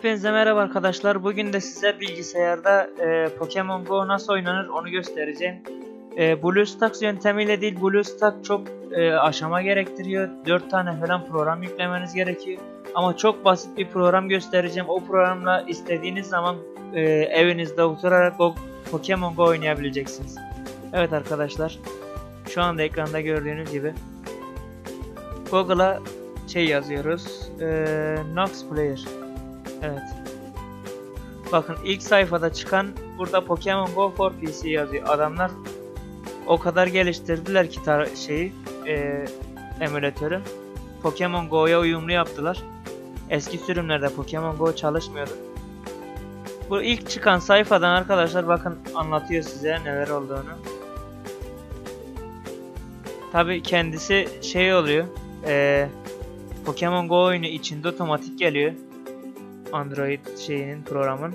Hepinize merhaba arkadaşlar. Bugün de size bilgisayarda e, Pokemon Go nasıl oynanır onu göstereceğim. E, BlueStacks yöntemiyle değil, BlueStack çok e, aşama gerektiriyor. 4 tane falan program yüklemeniz gerekiyor. Ama çok basit bir program göstereceğim. O programla istediğiniz zaman e, evinizde oturarak Go, Pokemon Go oynayabileceksiniz. Evet arkadaşlar. Şu anda ekranda gördüğünüz gibi Google'a şey yazıyoruz. E, Nox Player. Evet. Bakın ilk sayfada çıkan burada Pokemon Go for PC yazıyor. Adamlar o kadar geliştirdiler ki şeyi e, emülatörü. Pokemon Go'ya uyumlu yaptılar. Eski sürümlerde Pokemon Go çalışmıyordu. Bu ilk çıkan sayfadan arkadaşlar bakın anlatıyor size neler olduğunu. Tabi kendisi şey oluyor. E, Pokemon Go oyunu içinde otomatik geliyor. Android şeyinin programın.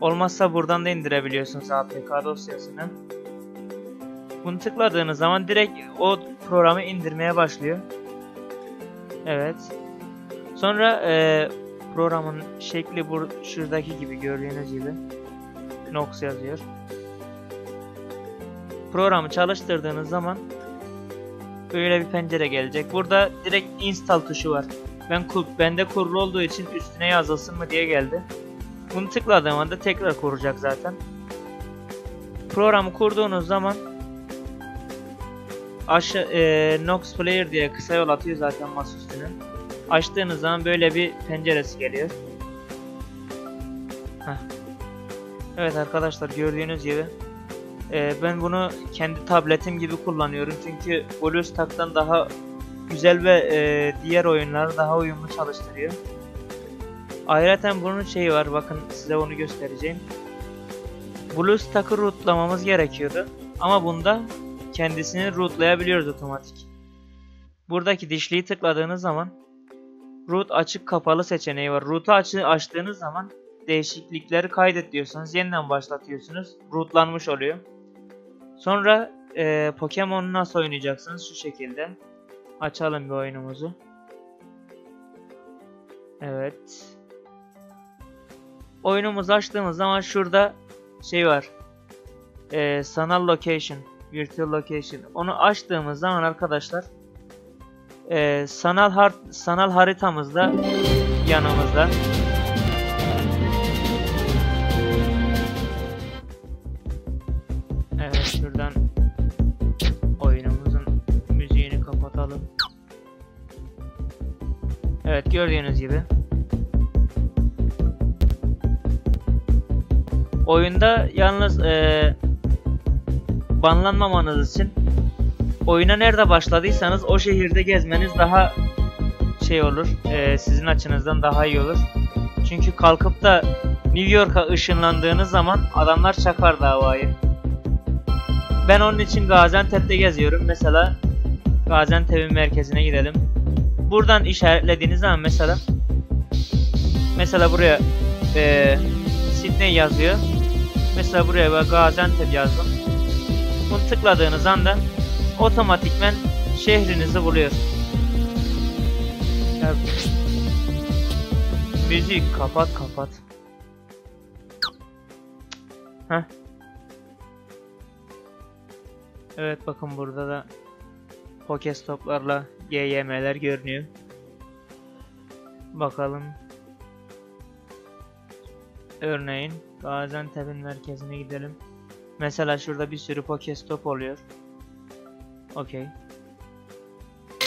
Olmazsa buradan da indirebiliyorsunuz APK dosyasını. Bunu tıkladığınız zaman direkt o programı indirmeye başlıyor. Evet. Sonra e, programın şekli bu şuradaki gibi gördüğünüz gibi. Nox yazıyor. Programı çalıştırdığınız zaman böyle bir pencere gelecek. Burada direkt install tuşu var. Ben bende kurulu olduğu için üstüne yazılsın mı diye geldi. Bunu tıkladığım anda tekrar kuracak zaten. Programı kurduğunuz zaman aşağı e, Nox Player diye kısa yol atıyor zaten masaüstüne. Açtığınız zaman böyle bir penceresi geliyor. Heh. Evet arkadaşlar gördüğünüz gibi e, ben bunu kendi tabletim gibi kullanıyorum çünkü BlueStack'tan daha güzel ve e, diğer oyunları daha uyumlu çalıştırıyor. Ayrıca bunun şeyi var bakın size onu göstereceğim. BlueStack'ı rootlamamız gerekiyordu. Ama bunda kendisini rootlayabiliyoruz otomatik. Buradaki dişliyi tıkladığınız zaman root açık kapalı seçeneği var. Root'u açtığınız zaman değişiklikleri kaydet diyorsanız yeniden başlatıyorsunuz. Rootlanmış oluyor. Sonra e, Pokemon'u nasıl oynayacaksınız? Şu şekilde. Açalım bir oyunumuzu. Evet. Oyunumuzu açtığımız zaman şurada şey var. Ee, sanal location. Virtual location. Onu açtığımız zaman arkadaşlar e, sanal har sanal haritamızda yanımızda. Evet gördüğünüz gibi. Oyunda yalnız ee, banlanmamanız için oyuna nerede başladıysanız o şehirde gezmeniz daha şey olur. E, sizin açınızdan daha iyi olur. Çünkü kalkıp da New York'a ışınlandığınız zaman adamlar çakar davayı. Ben onun için Gaziantep'te geziyorum. Mesela Gaziantep'in merkezine gidelim buradan işaretlediğiniz zaman mesela mesela buraya e, Sydney yazıyor. Mesela buraya ben Gaziantep yazdım. Bunu tıkladığınız anda otomatikmen şehrinizi buluyor. Ya, müzik kapat kapat. Heh. Evet bakın burada da Pokestop'larla GYM'ler görünüyor. Bakalım. Örneğin Gaziantep'in merkezine gidelim. Mesela şurada bir sürü Pokestop oluyor. Okey.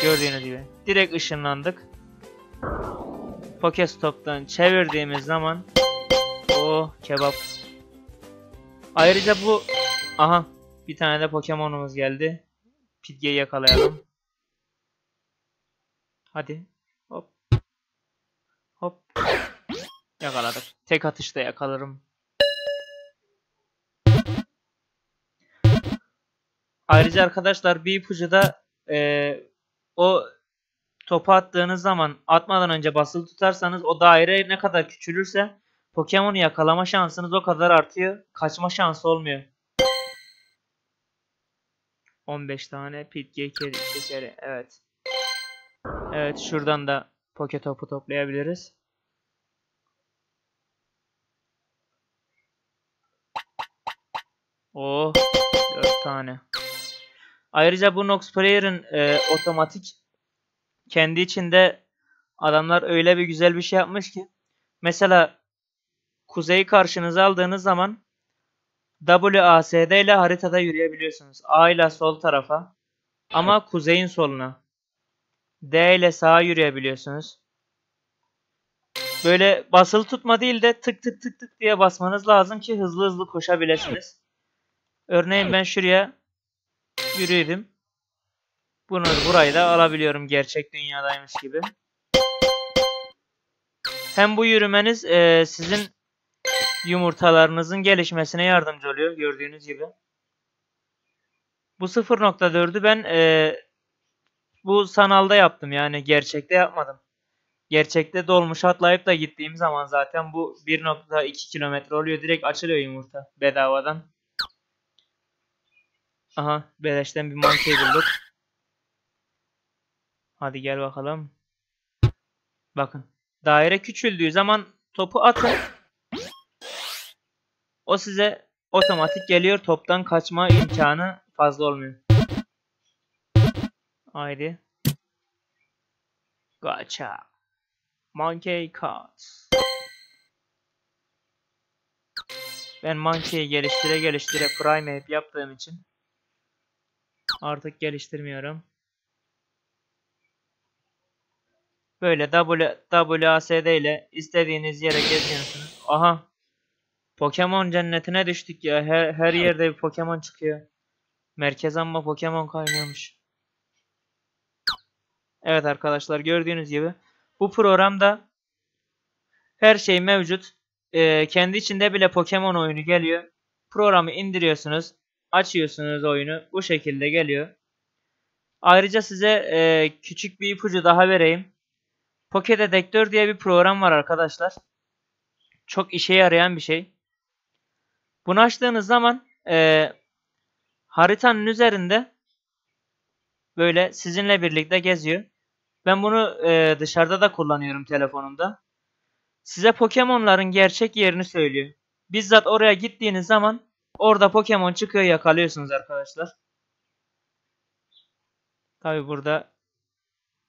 Gördüğünüz gibi. Direkt ışınlandık. Pokestop'tan çevirdiğimiz zaman o kebap. Ayrıca bu aha bir tane de Pokemon'umuz geldi. Pidge'yi yakalayalım. Hadi. Hop. Hop. Yakaladık. Tek atışta yakalarım. Ayrıca arkadaşlar bir ipucu e, o topu attığınız zaman atmadan önce basılı tutarsanız o daire ne kadar küçülürse Pokemon'u yakalama şansınız o kadar artıyor. Kaçma şansı olmuyor. 15 tane pit gekeri şekeri evet. Evet şuradan da poke topu toplayabiliriz. Oh 4 tane. Ayrıca bu Nox Player'ın e, otomatik kendi içinde adamlar öyle bir güzel bir şey yapmış ki. Mesela kuzeyi karşınıza aldığınız zaman WASD ile haritada yürüyebiliyorsunuz. A ile sol tarafa ama kuzeyin soluna. D ile sağa yürüyebiliyorsunuz. Böyle basılı tutma değil de tık tık tık tık diye basmanız lazım ki hızlı hızlı koşabilirsiniz. Örneğin ben şuraya yürüdüm. Bunu burayı da alabiliyorum gerçek dünyadaymış gibi. Hem bu yürümeniz e, sizin yumurtalarınızın gelişmesine yardımcı oluyor gördüğünüz gibi. Bu 0.4'ü ben e, bu sanalda yaptım yani gerçekte yapmadım. Gerçekte dolmuş atlayıp da gittiğim zaman zaten bu 1.2 kilometre oluyor. Direkt açılıyor yumurta bedavadan. Aha beleşten bir monkey bulduk. Hadi gel bakalım. Bakın. Daire küçüldüğü zaman topu atın. O size otomatik geliyor. Toptan kaçma imkanı fazla olmuyor. Haydi. Gotcha. Monkey Cards. Ben Monkey'i geliştire geliştire Prime Ape yaptığım için artık geliştirmiyorum. Böyle WASD ile istediğiniz yere geziyorsunuz. Aha. Pokemon cennetine düştük ya. Her, her yerde bir Pokemon çıkıyor. Merkez amma Pokemon kaynıyormuş. Evet arkadaşlar gördüğünüz gibi bu programda her şey mevcut. Ee, kendi içinde bile Pokemon oyunu geliyor. Programı indiriyorsunuz. Açıyorsunuz oyunu. Bu şekilde geliyor. Ayrıca size e, küçük bir ipucu daha vereyim. Pokedetektör diye bir program var arkadaşlar. Çok işe yarayan bir şey. Bunu açtığınız zaman e, haritanın üzerinde böyle sizinle birlikte geziyor. Ben bunu e, dışarıda da kullanıyorum telefonumda. Size Pokemon'ların gerçek yerini söylüyor. Bizzat oraya gittiğiniz zaman orada Pokemon çıkıyor yakalıyorsunuz arkadaşlar. Tabi burada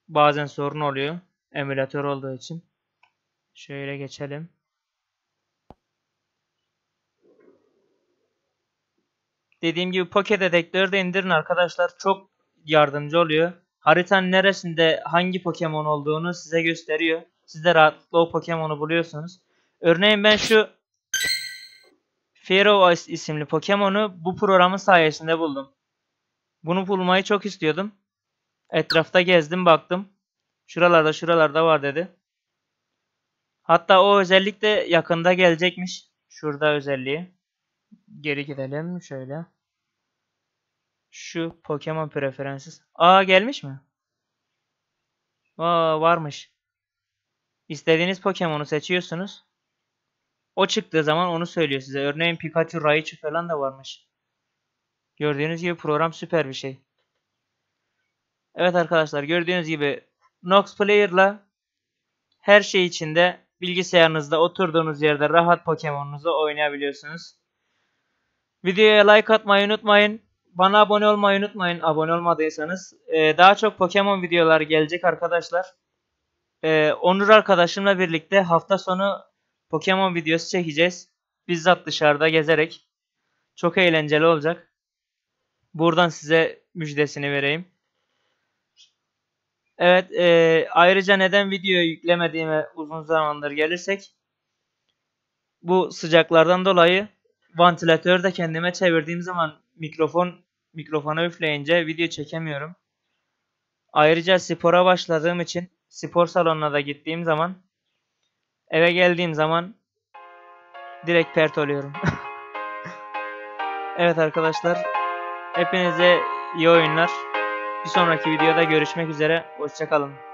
bazen sorun oluyor. Emülatör olduğu için. Şöyle geçelim. Dediğim gibi Pocket Detector'ı da indirin arkadaşlar. Çok yardımcı oluyor. Haritanın neresinde hangi Pokemon olduğunu size gösteriyor. Siz de rahatlıkla o Pokemon'u buluyorsunuz. Örneğin ben şu Fero isimli Pokemon'u bu programın sayesinde buldum. Bunu bulmayı çok istiyordum. Etrafta gezdim baktım. Şuralarda şuralarda var dedi. Hatta o özellik de yakında gelecekmiş. Şurada özelliği. Geri gidelim şöyle. Şu Pokemon Preferences. Aa gelmiş mi? Aa varmış. İstediğiniz Pokemon'u seçiyorsunuz. O çıktığı zaman onu söylüyor size. Örneğin Pikachu, Raichu falan da varmış. Gördüğünüz gibi program süper bir şey. Evet arkadaşlar gördüğünüz gibi Nox Player'la her şey içinde bilgisayarınızda oturduğunuz yerde rahat Pokemon'unuzu oynayabiliyorsunuz. Videoya like atmayı unutmayın. Bana abone olmayı unutmayın abone olmadıysanız. Ee, daha çok Pokemon videoları gelecek arkadaşlar. Ee, Onur arkadaşımla birlikte hafta sonu Pokemon videosu çekeceğiz. Bizzat dışarıda gezerek. Çok eğlenceli olacak. Buradan size müjdesini vereyim. Evet e, ayrıca neden video yüklemediğime uzun zamandır gelirsek. Bu sıcaklardan dolayı vantilatörü de kendime çevirdiğim zaman mikrofon mikrofona üfleyince video çekemiyorum. Ayrıca spora başladığım için spor salonuna da gittiğim zaman eve geldiğim zaman direkt pert oluyorum. evet arkadaşlar hepinize iyi oyunlar. Bir sonraki videoda görüşmek üzere. Hoşçakalın.